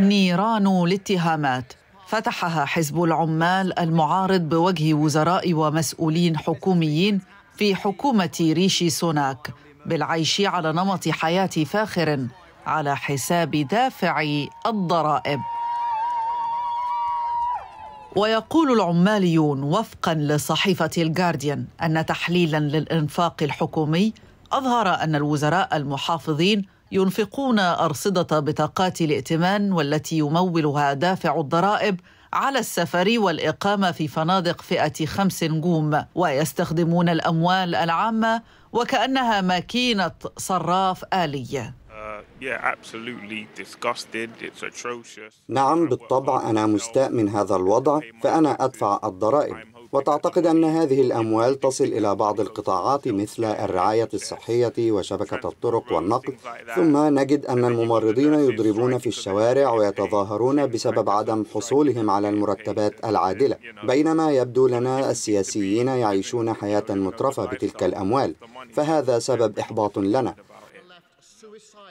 نيران الاتهامات. فتحها حزب العمال المعارض بوجه وزراء ومسؤولين حكوميين في حكومة ريشي سوناك بالعيش على نمط حياة فاخر على حساب دافع الضرائب. ويقول العماليون وفقا لصحيفة الجارديان أن تحليلا للإنفاق الحكومي أظهر أن الوزراء المحافظين ينفقون أرصدة بطاقات الائتمان والتي يمولها دافع الضرائب على السفر والإقامة في فنادق فئة خمس نجوم ويستخدمون الأموال العامة وكأنها ماكينة صراف آلية. نعم بالطبع أنا مستاء من هذا الوضع فأنا أدفع الضرائب. وتعتقد أن هذه الأموال تصل إلى بعض القطاعات مثل الرعاية الصحية وشبكة الطرق والنقل ثم نجد أن الممرضين يضربون في الشوارع ويتظاهرون بسبب عدم حصولهم على المرتبات العادلة. بينما يبدو لنا السياسيين يعيشون حياة مترفة بتلك الأموال فهذا سبب إحباط لنا.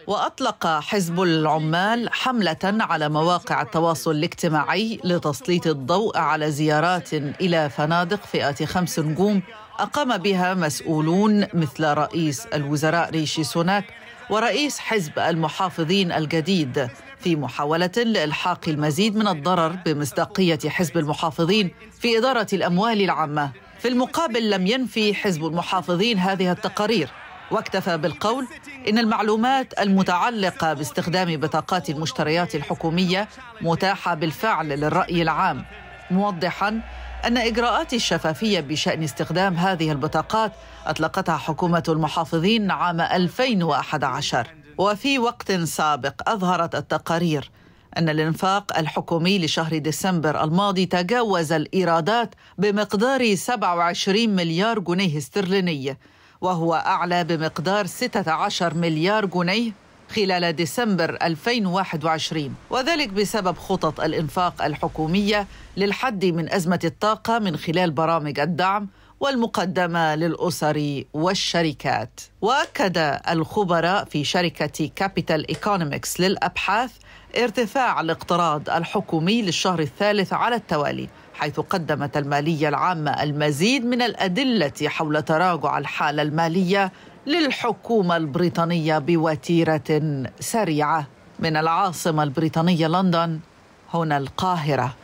وأطلق حزب العمال حملة على مواقع التواصل الاجتماعي لتسليط الضوء على زيارات إلى فنادق فئة خمس نجوم أقام بها مسؤولون مثل رئيس الوزراء ريشي سوناك ورئيس حزب المحافظين الجديد. في محاولة لإلحاق المزيد من الضرر بمصداقية حزب المحافظين في إدارة الأموال العامة. في المقابل لم ينفي حزب المحافظين هذه التقارير. واكتفى بالقول إن المعلومات المتعلقة باستخدام بطاقات المشتريات الحكومية متاحة بالفعل للرأي العام موضحا أن إجراءات الشفافية بشأن استخدام هذه البطاقات أطلقتها حكومة المحافظين عام 2011 وفي وقت سابق أظهرت التقارير أن الإنفاق الحكومي لشهر ديسمبر الماضي تجاوز الإيرادات بمقدار 27 مليار جنيه استرليني. وهو أعلى بمقدار 16 مليار جنيه خلال ديسمبر 2021 وذلك بسبب خطط الإنفاق الحكومية للحد من أزمة الطاقة من خلال برامج الدعم والمقدمة للأسر والشركات. وأكد الخبراء في شركة كابيتال إيكونومكس للأبحاث ارتفاع الاقتراض الحكومي للشهر الثالث على التوالي حيث قدمت المالية العامة المزيد من الأدلة حول تراجع الحالة المالية للحكومة البريطانية بوتيرة سريعة. من العاصمة البريطانية لندن هنا القاهرة.